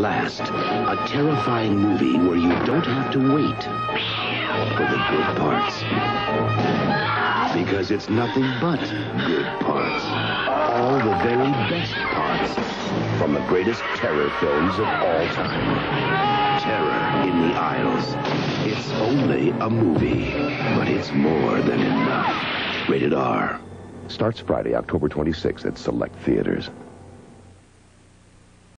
last. A terrifying movie where you don't have to wait for the good parts. Because it's nothing but good parts. All the very best parts from the greatest terror films of all time. Terror in the Aisles. It's only a movie, but it's more than enough. Rated R. Starts Friday, October 26th at select theaters.